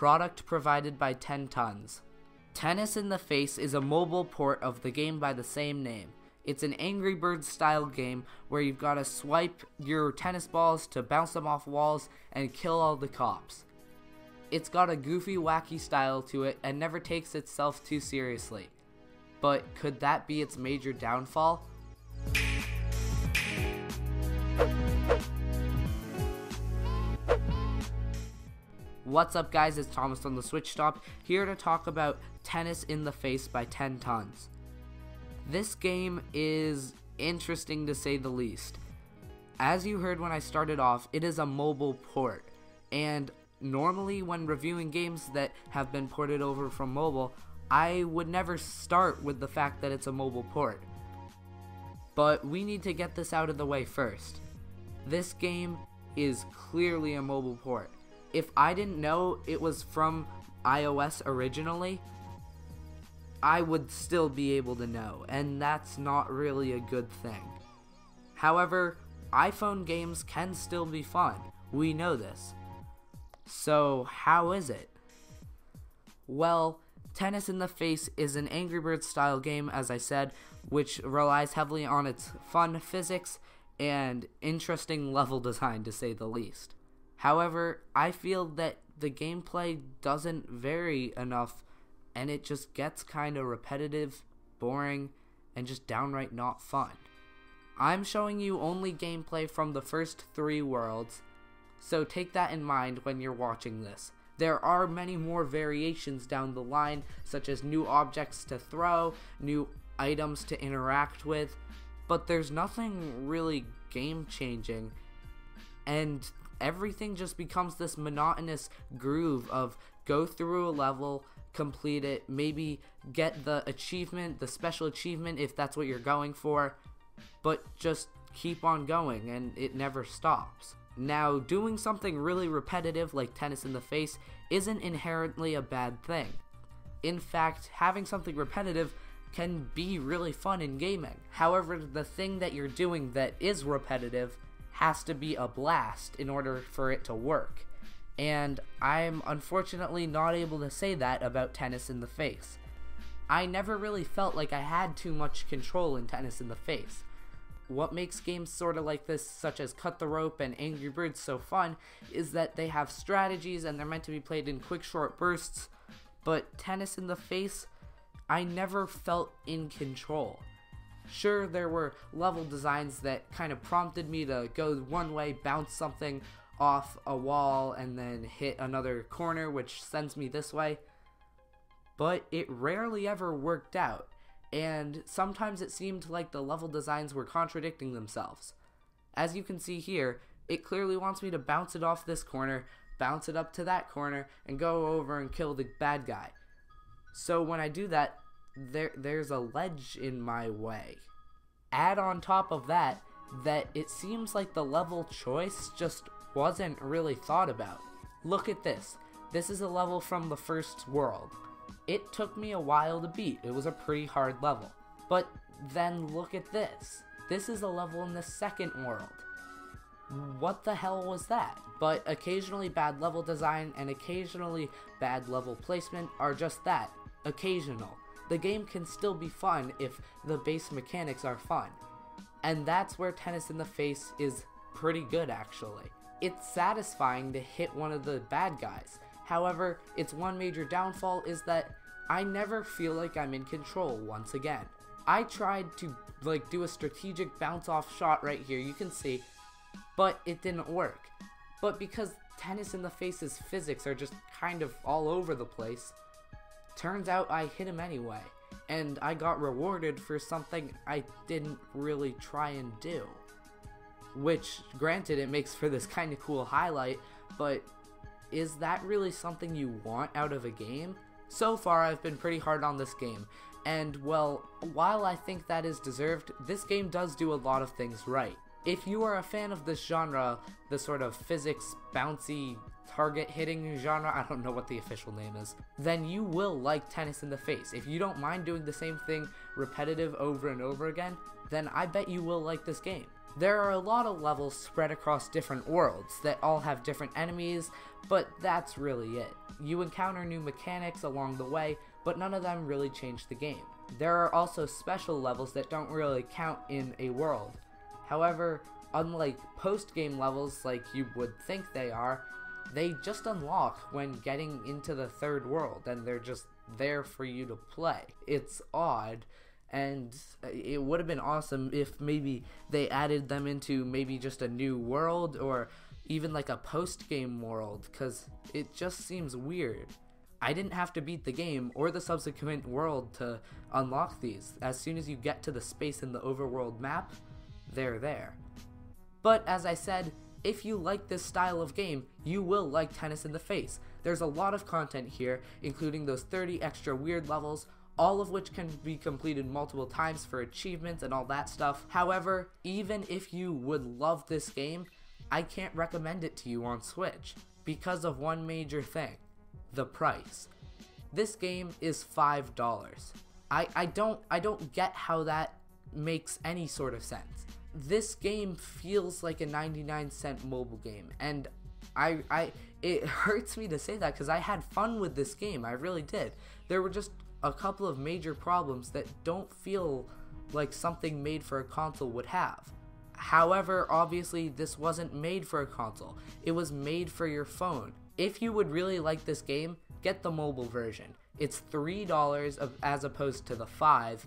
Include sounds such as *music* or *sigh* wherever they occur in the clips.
Product provided by 10 Tons. Tennis in the Face is a mobile port of the game by the same name. It's an Angry Birds style game where you've got to swipe your tennis balls to bounce them off walls and kill all the cops. It's got a goofy, wacky style to it and never takes itself too seriously. But could that be its major downfall? What's up guys, it's Thomas on the Switch Stop, here to talk about Tennis in the Face by 10 Tons. This game is interesting to say the least. As you heard when I started off, it is a mobile port, and normally when reviewing games that have been ported over from mobile, I would never start with the fact that it's a mobile port. But we need to get this out of the way first. This game is clearly a mobile port if I didn't know it was from iOS originally, I would still be able to know, and that's not really a good thing. However, iPhone games can still be fun. We know this. So, how is it? Well, Tennis in the Face is an Angry Birds style game, as I said, which relies heavily on its fun physics and interesting *laughs* level design, to say the least. However, I feel that the gameplay doesn't vary enough and it just gets kind of repetitive, boring, and just downright not fun. I'm showing you only gameplay from the first three worlds, so take that in mind when you're watching this. There are many more variations down the line, such as new objects to throw, new items to interact with, but there's nothing really game changing. And everything just becomes this monotonous groove of go through a level, complete it, maybe get the achievement, the special achievement if that's what you're going for, but just keep on going and it never stops. Now, doing something really repetitive like tennis in the face isn't inherently a bad thing. In fact, having something repetitive can be really fun in gaming. However, the thing that you're doing that is repetitive has to be a blast in order for it to work. And I'm unfortunately not able to say that about Tennis in the Face. I never really felt like I had too much control in Tennis in the Face. What makes games sort of like this, such as Cut the Rope and Angry Birds, so fun is that they have strategies and they're meant to be played in quick, short bursts. But Tennis in the Face, I never felt in control. Sure, there were level designs that kind of prompted me to go one way, bounce something off a wall, and then hit another corner, which sends me this way. But it rarely ever worked out, and sometimes it seemed like the level designs were contradicting themselves. As you can see here, it clearly wants me to bounce it off this corner, bounce it up to that corner, and go over and kill the bad guy. So when I do that, there there's a ledge in my way. Add on top of that that it seems like the level choice just wasn't really thought about. Look at this. This is a level from the first world. It took me a while to beat. It was a pretty hard level. But then look at this. This is a level in the second world. What the hell was that? But occasionally bad level design and occasionally bad level placement are just that, occasional the game can still be fun if the base mechanics are fun. And that's where Tennis in the Face is pretty good actually. It's satisfying to hit one of the bad guys. However, its one major downfall is that I never feel like I'm in control once again. I tried to like do a strategic bounce off shot right here, you can see, but it didn't work. But because Tennis in the Face's physics are just kind of all over the place, Turns out I hit him anyway, and I got rewarded for something I didn't really try and do. Which, granted, it makes for this kind of cool highlight, but is that really something you want out of a game? So far, I've been pretty hard on this game, and well, while I think that is deserved, this game does do a lot of things right. If you are a fan of this genre, the sort of physics, bouncy, target hitting genre, I don't know what the official name is, then you will like Tennis in the Face. If you don't mind doing the same thing repetitive over and over again, then I bet you will like this game. There are a lot of levels spread across different worlds that all have different enemies, but that's really it. You encounter new mechanics along the way, but none of them really change the game. There are also special levels that don't really count in a world. However, unlike post-game levels like you would think they are, they just unlock when getting into the third world and they're just there for you to play. It's odd and it would have been awesome if maybe they added them into maybe just a new world or even like a post game world because it just seems weird. I didn't have to beat the game or the subsequent world to unlock these. As soon as you get to the space in the overworld map, they're there. But as I said, if you like this style of game, you will like Tennis in the Face. There's a lot of content here, including those 30 extra weird levels, all of which can be completed multiple times for achievements and all that stuff. However, even if you would love this game, I can't recommend it to you on Switch because of one major thing the price. This game is $5. I, I don't I don't get how that makes any sort of sense. This game feels like a 99 cent mobile game and I I it *laughs* hurts me to say that cuz I had fun with this game. I really did. There were just a couple of major problems that don't feel like something made for a console would have. However, obviously, this wasn't made for a console, it was made for your phone. If you would really like this game, get the mobile version. It's $3 as opposed to the 5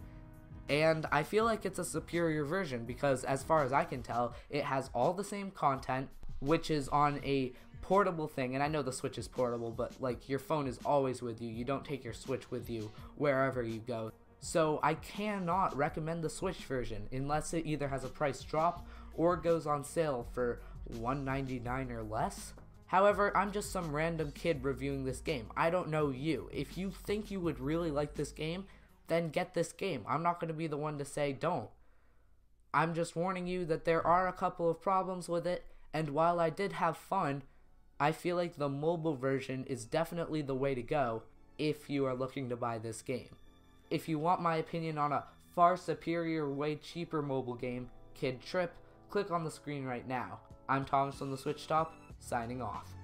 and I feel like it's a superior version because as far as I can tell, it has all the same content which is on a portable thing, and I know the Switch is portable, but like your phone is always with you. You don't take your Switch with you wherever you go. So I cannot recommend the Switch version unless it either has a price drop or goes on sale for 199 or less. However, I'm just some random kid reviewing this game. I don't know you. If you think you would really like this game, then get this game. I'm not going to be the one to say don't. I'm just warning you that there are a couple of problems with it, and while I did have fun, I feel like the mobile version is definitely the way to go if you are looking to buy this game. If you want my opinion on a far superior, way cheaper mobile game, Kid Tripp, click on the screen right now. I'm Thomas on the Switch Stop, signing off.